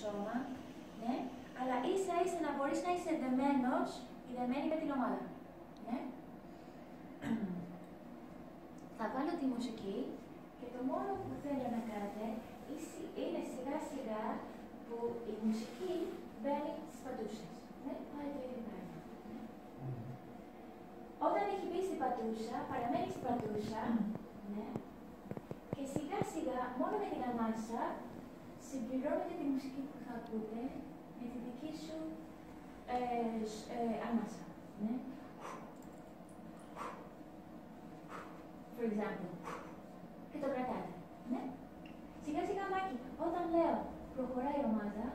σώμα, ναι, αλλά ίσα ίσα να μπορείς να είσαι δεμένος ή δεμένη με την ομάδα. Ναι. Θα βάλω τη μουσική και το μόνο που θέλω να κάνετε είναι σιγά σιγά που η μουσική μπαίνει στις πατούσες. Ναι, πάλι το ίδιο πράγμα. Ναι. Όταν έχει μπει στην πατούσα, παραμένει στην πατούσα, ναι, και σιγά σιγά, μόνο με την ανάσα, συμπληρώνετε τη μουσική που θα ακούτε με τη δική σου ε, ε, ανάσα. Ναι. For example. Και το κρατάτε. Ναι. Σιγά σιγά Μάκη, όταν λέω προχωράει η ομάδα,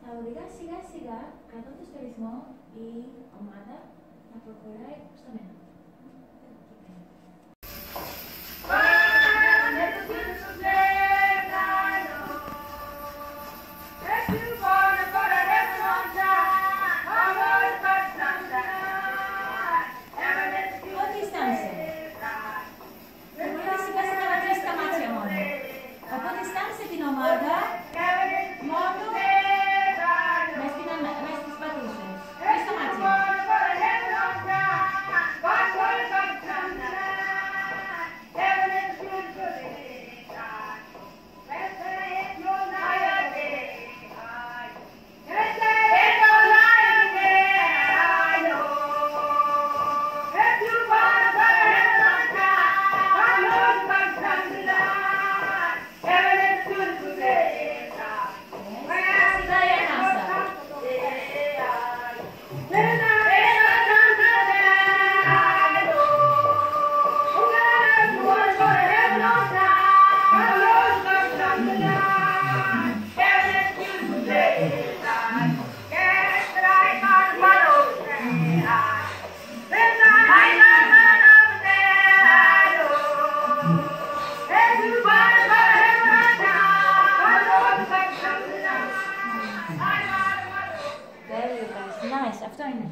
θα οδηγά σιγά σιγά, κρατώντας το ρυθμό, η ομάδα να προχωράει στο μέλλον. Nice, αυτό είναι.